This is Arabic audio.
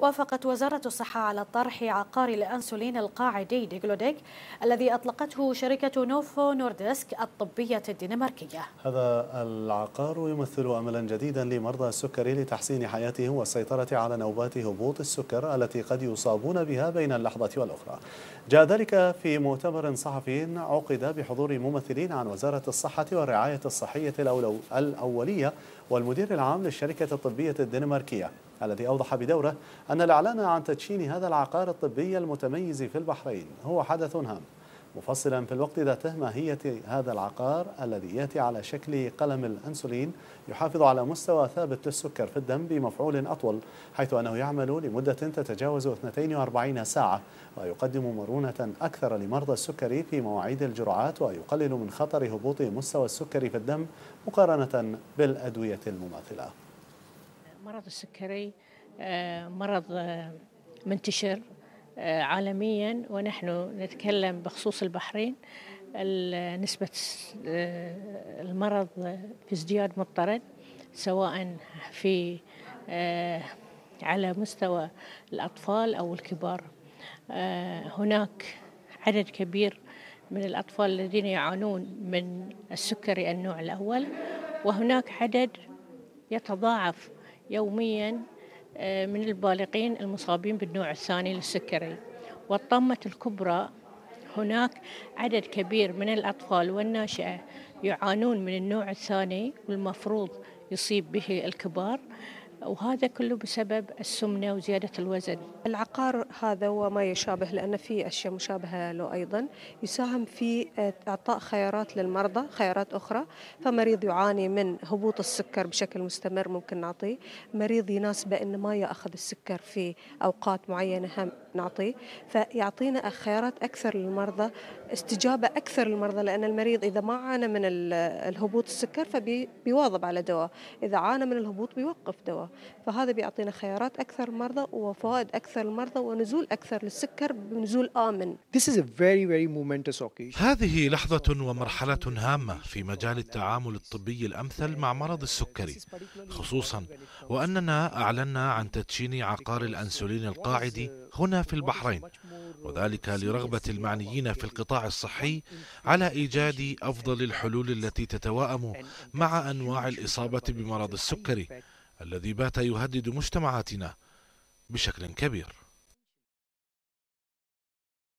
وافقت وزارة الصحة على طرح عقار الأنسولين القاعدي ديجلوديك الذي أطلقته شركة نوفو نورديسك الطبية الدنماركية. هذا العقار يمثل أملا جديدا لمرضى السكري لتحسين حياتهم والسيطرة على نوبات هبوط السكر التي قد يصابون بها بين اللحظة والأخرى. جاء ذلك في مؤتمر صحفي عقد بحضور ممثلين عن وزارة الصحة والرعاية الصحية الأولية والمدير العام للشركة الطبية الدنماركية. الذي أوضح بدوره أن الإعلان عن تدشين هذا العقار الطبي المتميز في البحرين هو حدث هام مفصلا في الوقت ذاته ماهية هذا العقار الذي يأتي على شكل قلم الأنسولين يحافظ على مستوى ثابت للسكر في الدم بمفعول أطول حيث أنه يعمل لمدة تتجاوز 42 ساعة ويقدم مرونة أكثر لمرضى السكري في مواعيد الجرعات ويقلل من خطر هبوط مستوى السكري في الدم مقارنة بالأدوية المماثلة. مرض السكري آه، مرض آه، منتشر آه، عالميا ونحن نتكلم بخصوص البحرين. نسبة المرض في ازدياد مضطرد سواء في على مستوى الأطفال أو الكبار. هناك عدد كبير من الأطفال الذين يعانون من السكري النوع الأول وهناك عدد يتضاعف يوميا آه، من البالغين المصابين بالنوع الثاني للسكري. والطامة الكبرى هناك عدد كبير من الأطفال والناشئة يعانون من النوع الثاني والمفروض يصيب به الكبار. وهذا كله بسبب السمنة وزيادة الوزن. العقار هذا وما يشابه لأن في أشياء مشابهة له أيضا. يساهم في إعطاء خيارات للمرضى خيارات أخرى. فمريض يعاني من هبوط السكر بشكل مستمر ممكن نعطيه. مريض يناسبه أنه ما يأخذ السكر في أوقات معينة هم نعطيه. فيعطينا خيارات أكثر للمرضى استجابة أكثر للمرضى لأن المريض إذا ما عانى من الهبوط السكر فبيواظب على دواء. إذا عانى من الهبوط بيوقف دواء. فهذا بيعطينا خيارات أكثر للمرضى وفوائد أكثر للمرضى ونزول أكثر للسكر بنزول آمن This is a very very momentous occasion. هذه لحظة ومرحلة هامة في مجال التعامل الطبي الأمثل مع مرض السكري خصوصا وأننا أعلنا عن تدشين عقار الأنسولين القاعدي هنا في البحرين وذلك لرغبة المعنيين في القطاع الصحي على إيجاد أفضل الحلول التي تتوائم مع أنواع الإصابة بمرض السكري الذي بات يهدد مجتمعاتنا بشكل كبير.